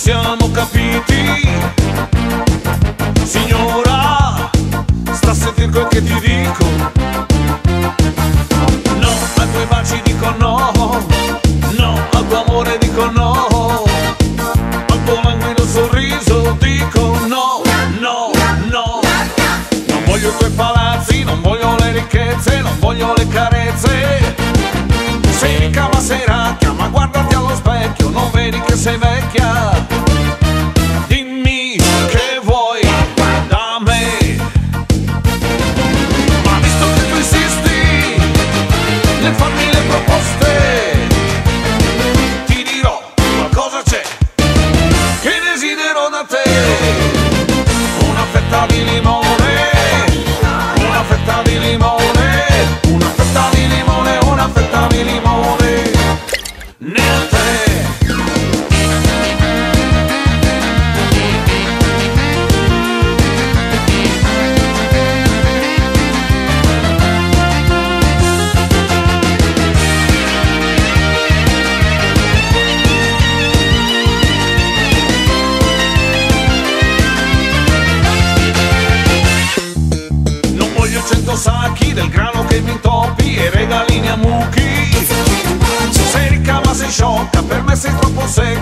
siamo capiti. Signora, sta a sentire quel che ti dico. parmi les morts. Sacchi del grano che mi intoppi e regalini a mucchi. Sei ricca ma sei sciocca, per me sei troppo secca,